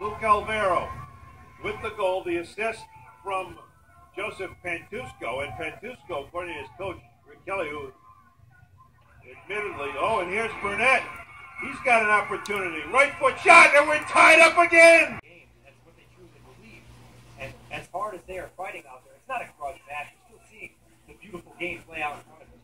Luke Alvaro with the goal, the assist from Joseph Pantusco. And Pantusco, according to his coach, Rick Kelly, who admittedly, oh, and here's Burnett. He's got an opportunity. Right foot shot, and we're tied up again. That's what they truly believe. And as hard as they are fighting out there, it's not a grudge match. You're still seeing the beautiful game play out in front of them.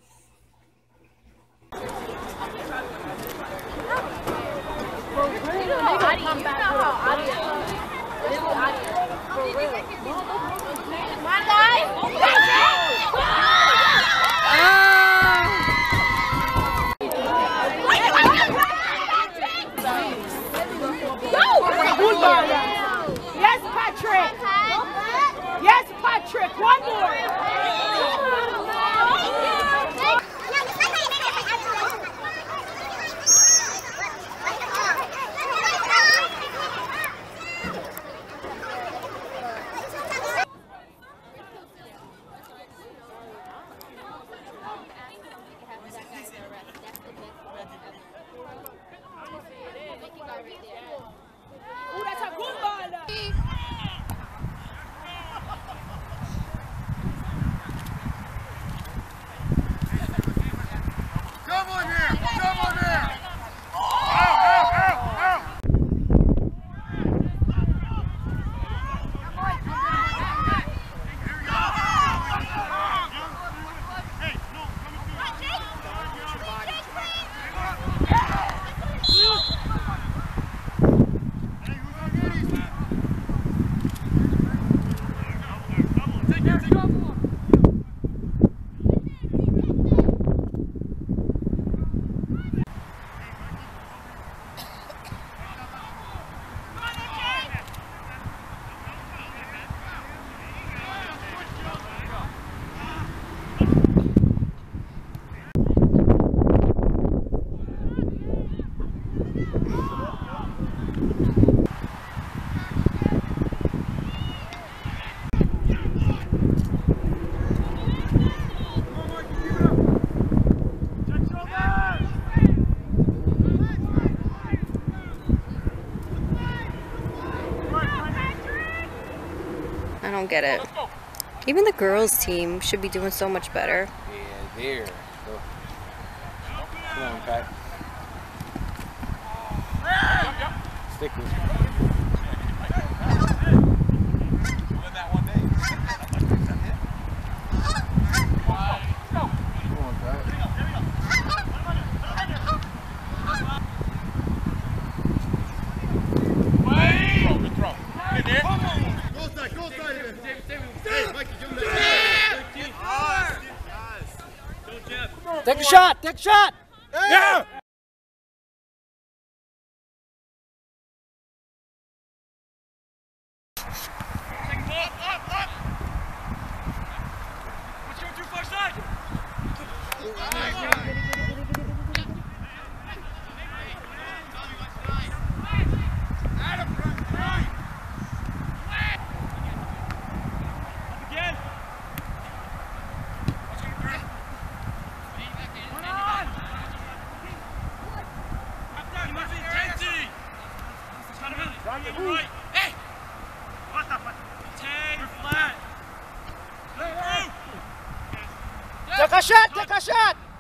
Get it. Even the girls' team should be doing so much better. Yeah, there. Come on, Pat. Stick with Come on, Pat. Go side, go side of it. Hey, Mikey, give him that. Take a shot! Take a shot! Yeah! Take a shot! Take a shot!